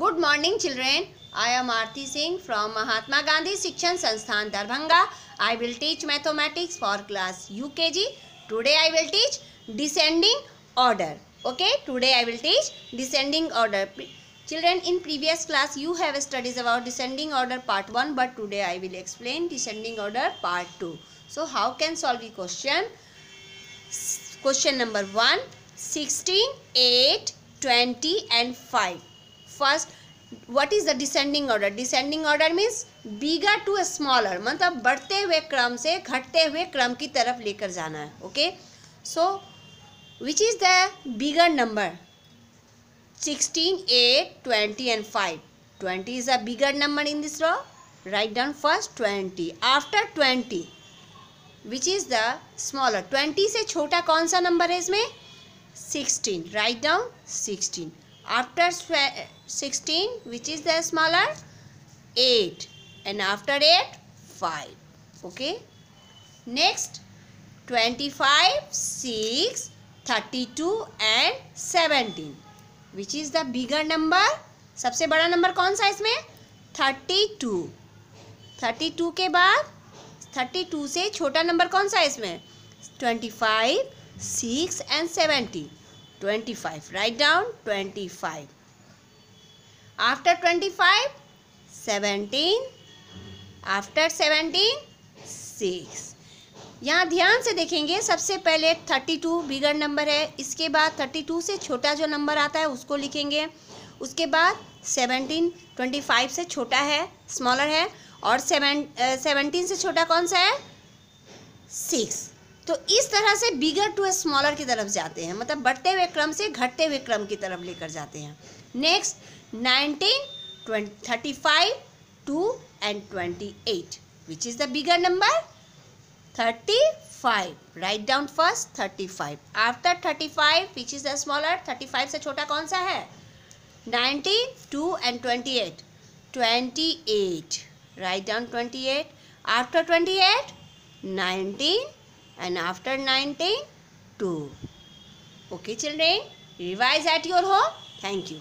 Good morning children. I am Aarti Singh from Mahatma Gandhi Shikshan Sansthan Darbhanga. I will teach mathematics for class UKG. Today I will teach descending order. Okay, today I will teach descending order. Children, in previous class you have studies about descending order part 1 but today I will explain descending order part 2. So how can solve the question? Question number 1 16, 8, 20 and 5. First what is the descending order descending order means bigger to a smaller मतलब बढ़ते हुए क्रम से घटते हुए क्रम की तरफ़ लेकर जाना है okay so which is the bigger number sixteen eight twenty and five twenty is a bigger number in this row write down first twenty after twenty which is the smaller twenty से छोटा कौन सा number है इसमें? Sixteen write down sixteen After 16, which is the smaller? 8. And after 8, 5. Okay. Next, 25, 6, 32 and 17. Which is the bigger number सबसे बड़ा number कौन सा इसमें थर्टी टू थर्टी टू के बाद थर्टी टू से छोटा नंबर कौन सा है इसमें twenty five six and seventy twenty five right down twenty five after twenty five seventeen after seventeen six यहाँ ध्यान से देखेंगे, सबसे पहले थर्टी टू बिगर नंबर है, इसके बाद थर्टी टू से छोटा जो नंबर आता है, उसको लिखेंगे। उसके बाद सेवनटीन ट्वेंटी फाइव से छोटा है स्मॉलर है, और सेवन सेवनटीन से छोटा कौन सा है? सिक्स तो इस तरह से बिगर टू स्मॉलर की तरफ़ जाते हैं मतलब बढ़ते हुए क्रम से घटते हुए क्रम की तरफ़ लेकर जाते हैं। Next nineteen twenty thirty five two and twenty eight which is the bigger number thirty five right down first thirty five after thirty five which is the smaller thirty five से छोटा कौन सा है? Ninety two and twenty eight twenty eight right down twenty eight after twenty eight nineteen and after 19 2 okay children revise at your home. Thank you.